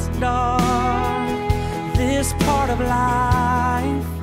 gets dark, this part of life.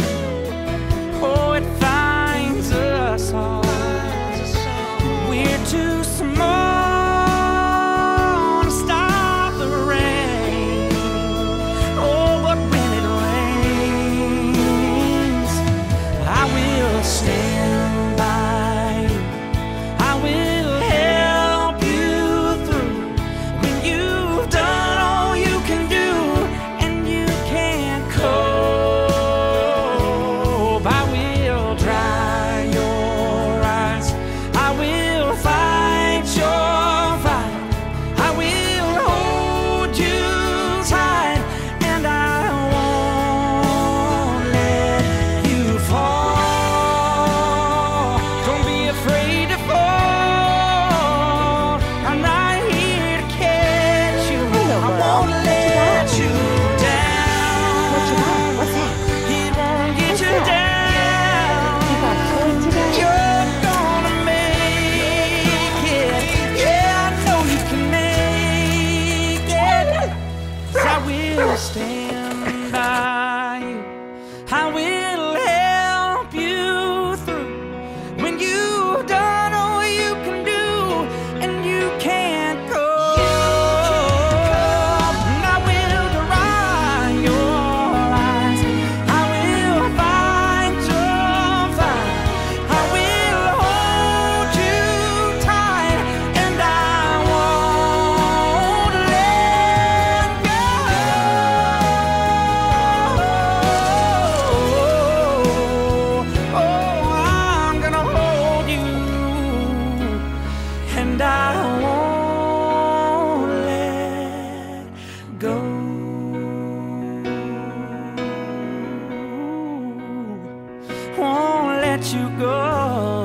Stay. let you go.